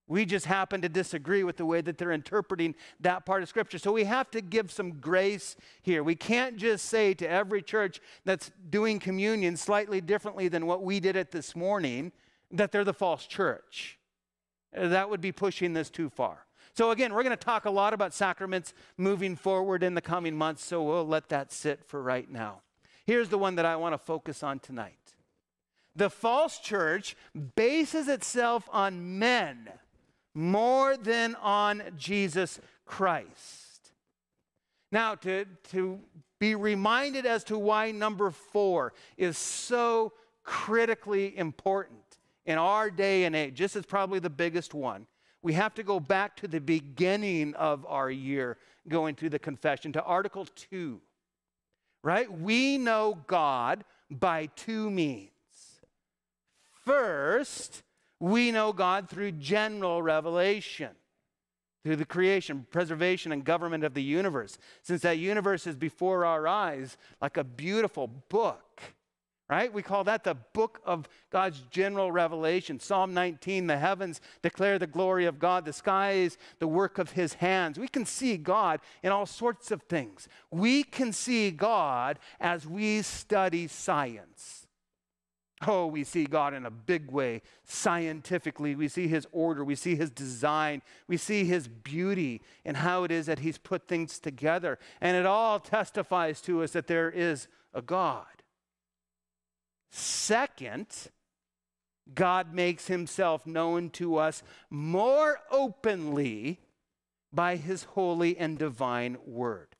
We just happen to disagree with the way that they're interpreting that part of Scripture. So we have to give some grace here. We can't just say to every church that's doing communion slightly differently than what we did it this morning that they're the false church. Uh, that would be pushing this too far. So, again, we're going to talk a lot about sacraments moving forward in the coming months, so we'll let that sit for right now. Here's the one that I want to focus on tonight the false church bases itself on men more than on Jesus Christ. Now, to, to be reminded as to why number four is so critically important in our day and age, this is probably the biggest one. We have to go back to the beginning of our year going through the confession, to Article 2, right? We know God by two means. First, we know God through general revelation, through the creation, preservation, and government of the universe. Since that universe is before our eyes like a beautiful book, right? We call that the book of God's general revelation. Psalm 19 the heavens declare the glory of God, the skies, the work of his hands. We can see God in all sorts of things. We can see God as we study science. Oh, we see God in a big way. Scientifically, we see His order, we see His design, we see His beauty and how it is that He's put things together. And it all testifies to us that there is a God. Second, God makes Himself known to us more openly by His holy and divine word.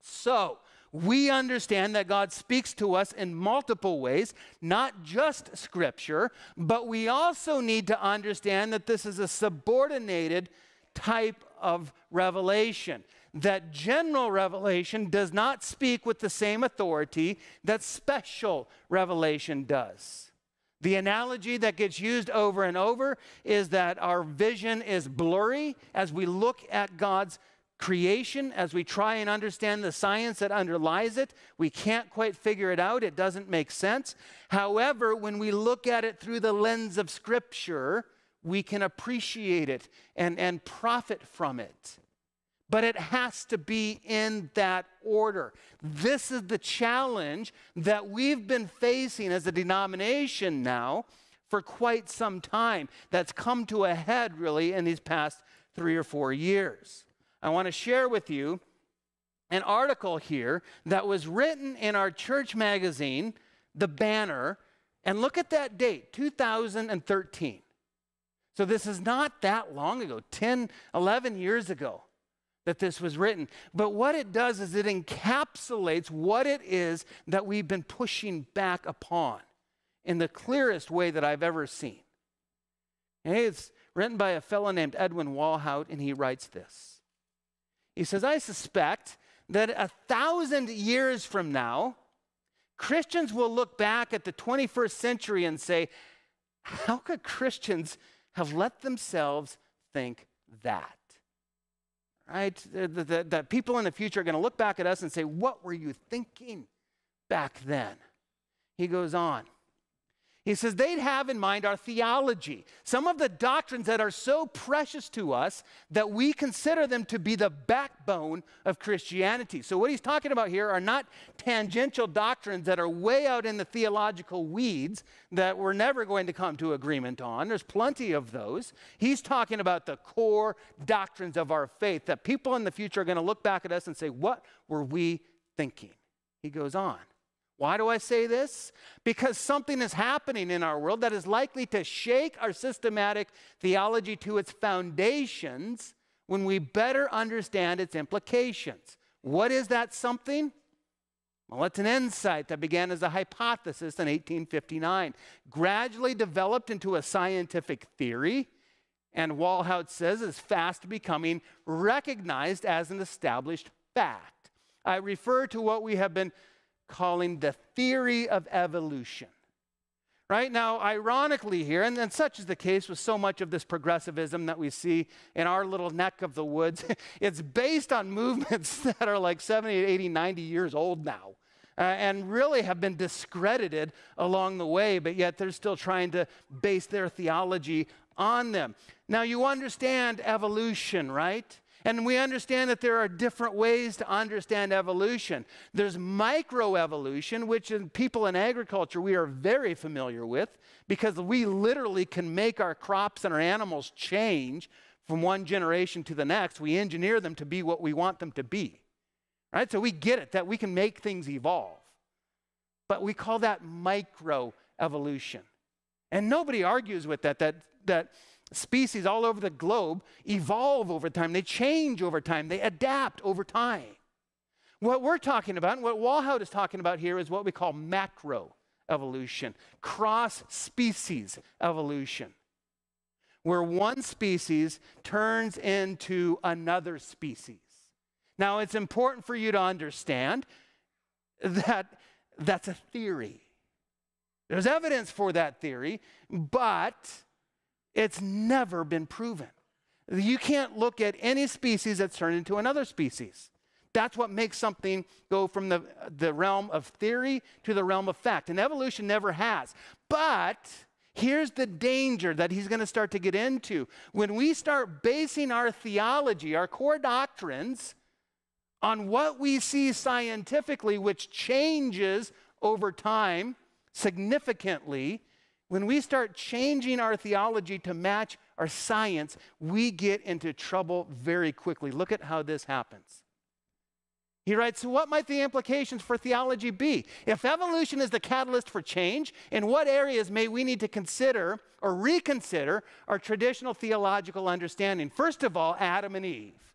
So, we understand that God speaks to us in multiple ways, not just scripture, but we also need to understand that this is a subordinated type of revelation. that general revelation does not speak with the same authority that special revelation does. The analogy that gets used over and over is that our vision is blurry as we look at God's creation, as we try and understand the science that underlies it. We can't quite figure it out, it doesn't make sense. However, when we look at it through the lens of Scripture, we can appreciate it and, and profit from it. But it has to be in that order. This is the challenge that we've been facing as a denomination now for quite some time, that's come to a head really in these past three or four years. I want to share with you an article here that was written in our church magazine, The Banner, and look at that date, 2013. So this is not that long ago, 10, 11 years ago that this was written. But what it does is it encapsulates what it is that we've been pushing back upon in the clearest way that I've ever seen. It's written by a fellow named Edwin Walhout, and he writes this. He says, I suspect that a thousand years from now, Christians will look back at the 21st century and say, How could Christians have let themselves think that? Right? That people in the future are going to look back at us and say, What were you thinking back then? He goes on. He says they'd have in mind our theology, some of the doctrines that are so precious to us that we consider them to be the backbone of Christianity. So, what he's talking about here are not tangential doctrines that are way out in the theological weeds that we're never going to come to agreement on. There's plenty of those. He's talking about the core doctrines of our faith that people in the future are going to look back at us and say, What were we thinking? He goes on. Why do I say this? Because something is happening in our world that is likely to shake our systematic theology to its foundations when we better understand its implications. What is that something? Well, it's an insight that began as a hypothesis in 1859, gradually developed into a scientific theory, and Walhout says is fast becoming recognized as an established fact. I refer to what we have been calling the theory of evolution. Right now, ironically, here, and, and such is the case with so much of this progressivism that we see in our little neck of the woods, it's based on movements that are like 70, 80, 90 years old now. Uh, and really have been discredited along the way, but yet they're still trying to base their theology on them. Now, you understand evolution, right? And we understand that there are different ways to understand evolution. There's microevolution, which in people in agriculture we are very familiar with because we literally can make our crops and our animals change from one generation to the next. We engineer them to be what we want them to be. Right? So we get it that we can make things evolve. But we call that microevolution. And nobody argues with that that that species all over the globe evolve over time, they change over time, they adapt over time. What we're talking about, and what Walhout is talking about here, is what we call macro evolution, cross species evolution, where one species turns into another species. Now, it's important for you to understand that that's a theory. There's evidence for that theory, but it's never been proven. You can't look at any species that's turned into another species. That's what makes something go from the, the realm of theory to the realm of fact. And evolution never has. But here's the danger that he's going to start to get into. When we start basing our theology, our core doctrines, on what we see scientifically, which changes over time significantly, when we start changing our theology to match our science, we get into trouble very quickly. Look at how this happens. He writes, So, what might the implications for theology be? If evolution is the catalyst for change, in what areas may we need to consider or reconsider our traditional theological understanding? First of all, Adam and Eve.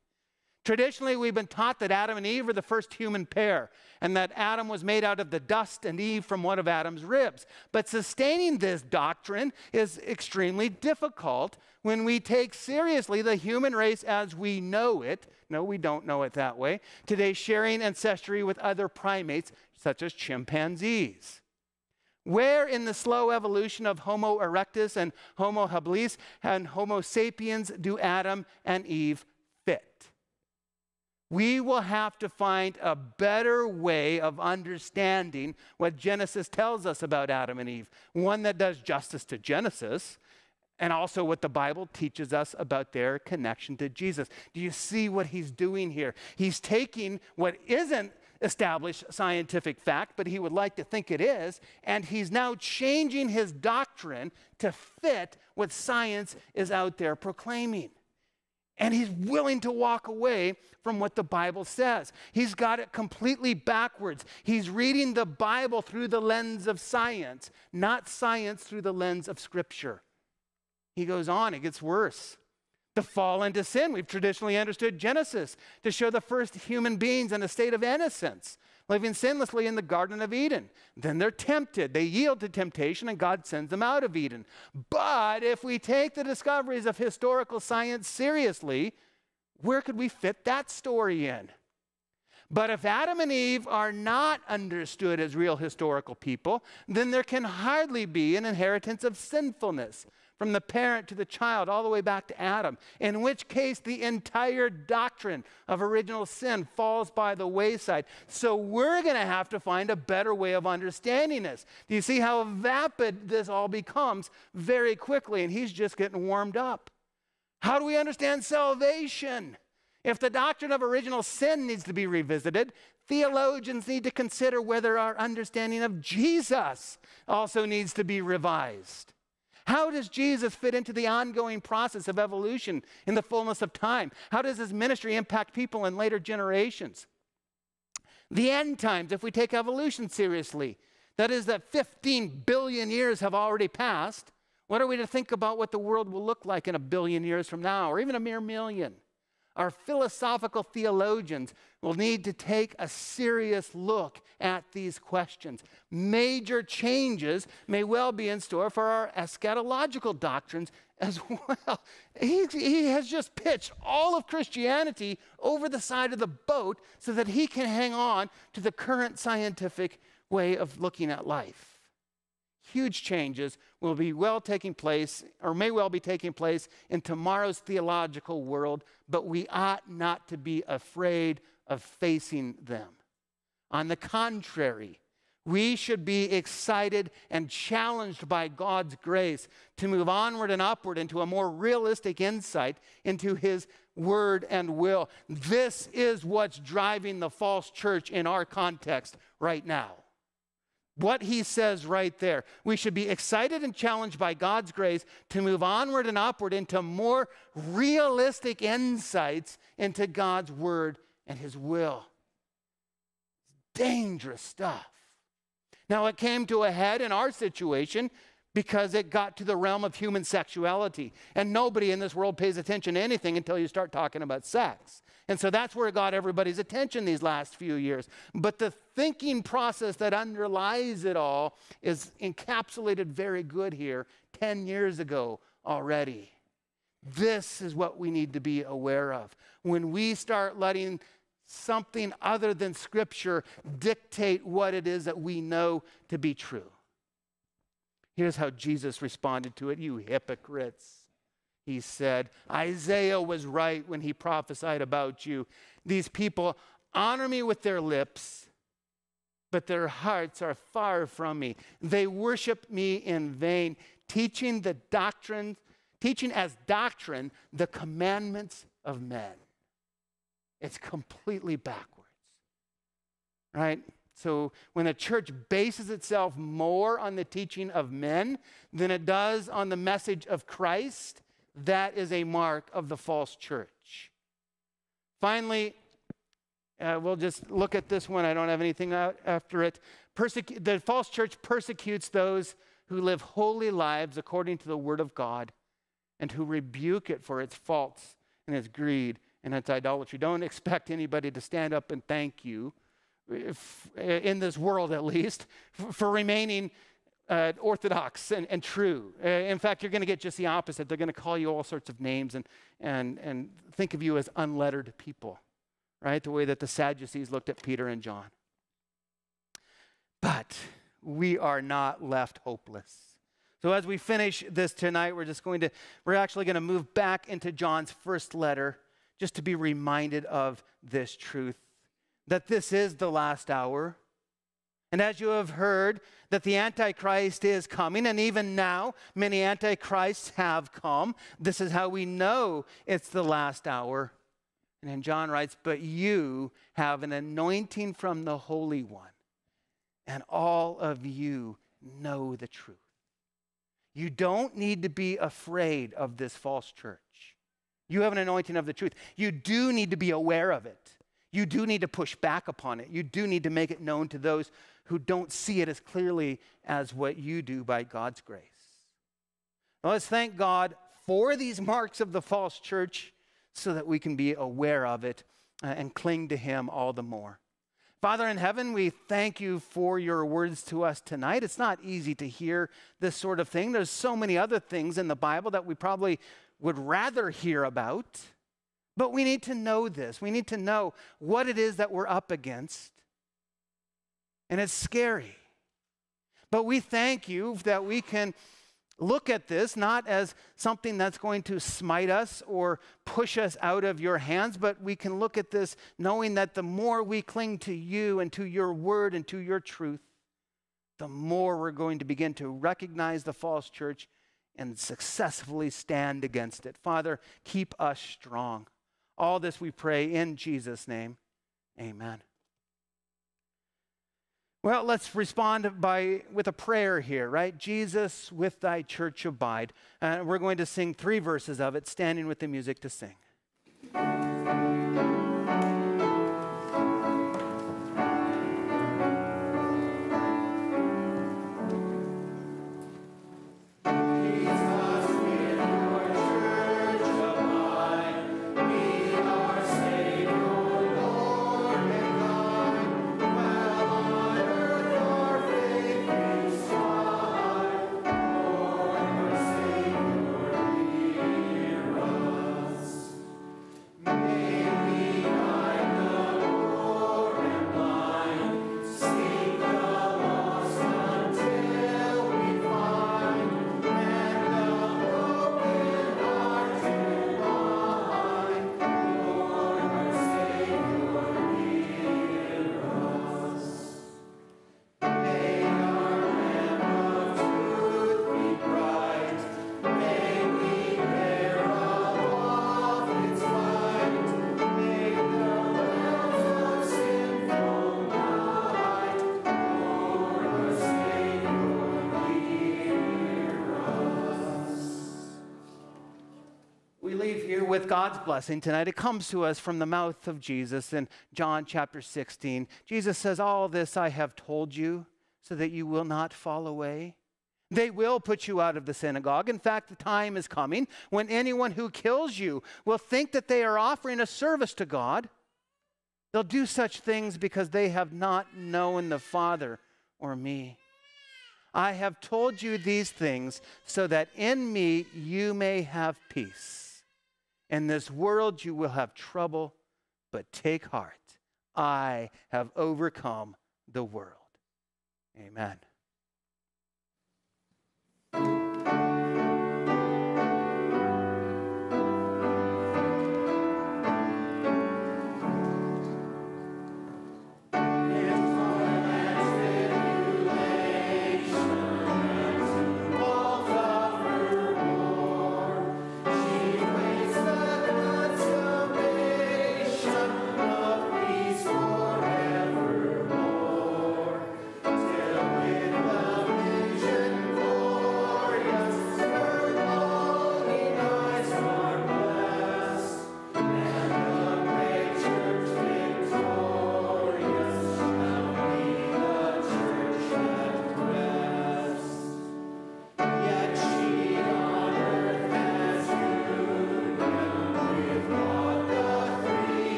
Traditionally, we've been taught that Adam and Eve were the first human pair, and that Adam was made out of the dust and Eve from one of Adam's ribs. But sustaining this doctrine is extremely difficult when we take seriously the human race as we know it. No, we don't know it that way. Today, sharing ancestry with other primates, such as chimpanzees. Where in the slow evolution of Homo erectus and Homo habilis and Homo sapiens do Adam and Eve fit? We will have to find a better way of understanding what Genesis tells us about Adam and Eve, one that does justice to Genesis and also what the Bible teaches us about their connection to Jesus. Do you see what he's doing here? He's taking what isn't established scientific fact, but he would like to think it is, and he's now changing his doctrine to fit what science is out there proclaiming. And he's willing to walk away from what the Bible says. He's got it completely backwards. He's reading the Bible through the lens of science, not science through the lens of Scripture. He goes on, it gets worse. The fall into sin. We've traditionally understood Genesis to show the first human beings in a state of innocence, living sinlessly in the Garden of Eden. Then they're tempted. They yield to temptation, and God sends them out of Eden. But if we take the discoveries of historical science seriously, where could we fit that story in? But if Adam and Eve are not understood as real historical people, then there can hardly be an inheritance of sinfulness from the parent to the child, all the way back to Adam, in which case the entire doctrine of original sin falls by the wayside. So we're going to have to find a better way of understanding this. Do you see how vapid this all becomes very quickly? And he's just getting warmed up. How do we understand salvation? If the doctrine of original sin needs to be revisited, theologians need to consider whether our understanding of Jesus also needs to be revised. How does Jesus fit into the ongoing process of evolution in the fullness of time? How does his ministry impact people in later generations? The end times, if we take evolution seriously, that is, that 15 billion years have already passed. What are we to think about what the world will look like in a billion years from now, or even a mere million? Our philosophical theologians will need to take a serious look at these questions. Major changes may well be in store for our eschatological doctrines as well. He, he has just pitched all of Christianity over the side of the boat so that he can hang on to the current scientific way of looking at life huge changes will be well taking place or may well be taking place in tomorrow's theological world, but we ought not to be afraid of facing them. On the contrary, we should be excited and challenged by God's grace to move onward and upward into a more realistic insight into His word and will. This is what's driving the false church in our context right now. What he says right there. We should be excited and challenged by God's grace to move onward and upward into more realistic insights into God's word and his will. Dangerous stuff. Now, it came to a head in our situation because it got to the realm of human sexuality. And nobody in this world pays attention to anything until you start talking about sex. And so that's where it got everybody's attention these last few years. But the thinking process that underlies it all is encapsulated very good here 10 years ago already. This is what we need to be aware of. When we start letting something other than Scripture dictate what it is that we know to be true. Here's how Jesus responded to it You hypocrites he said. Isaiah was right when he prophesied about you. These people honor me with their lips, but their hearts are far from me. They worship me in vain, teaching the doctrine, teaching as doctrine the commandments of men. It's completely backwards. Right? So when the church bases itself more on the teaching of men than it does on the message of Christ, that is a mark of the false church. Finally, uh, we'll just look at this one. I don't have anything out after it. The false church persecutes those who live holy lives according to the word of God and who rebuke it for its faults and its greed and it's idolatry. Don't expect anybody to stand up and thank you, if, in this world at least, for remaining uh, orthodox and, and true. Uh, in fact, you're going to get just the opposite. They're going to call you all sorts of names and, and, and think of you as unlettered people, right? The way that the Sadducees looked at Peter and John. But we are not left hopeless. So as we finish this tonight, we're just going to, we're actually going to move back into John's first letter just to be reminded of this truth that this is the last hour and as you have heard, that the Antichrist is coming, and even now, many Antichrists have come. This is how we know it's the last hour. And then John writes, But you have an anointing from the Holy One, and all of you know the truth. You don't need to be afraid of this false church. You have an anointing of the truth. You do need to be aware of it. You do need to push back upon it. You do need to make it known to those who don't see it as clearly as what you do by God's grace. Now, let's thank God for these marks of the false church so that we can be aware of it uh, and cling to Him all the more. Father in heaven, we thank you for your words to us tonight. It's not easy to hear this sort of thing. There's so many other things in the Bible that we probably would rather hear about. But we need to know this. We need to know what it is that we're up against and it's scary. But we thank you that we can look at this not as something that's going to smite us or push us out of your hands, but we can look at this knowing that the more we cling to you and to your word and to your truth, the more we're going to begin to recognize the false church and successfully stand against it. Father, keep us strong. All this we pray in Jesus' name. Amen. Well, let's respond by with a prayer here, right? Jesus, with thy church abide. And we're going to sing three verses of it, standing with the music to sing. With God's blessing tonight. It comes to us from the mouth of Jesus in John chapter 16. Jesus says, All this I have told you so that you will not fall away. They will put you out of the synagogue. In fact, the time is coming when anyone who kills you will think that they are offering a service to God. They'll do such things because they have not known the Father or me. I have told you these things so that in me you may have peace. In this world you will have trouble, but take heart. I have overcome the world. Amen.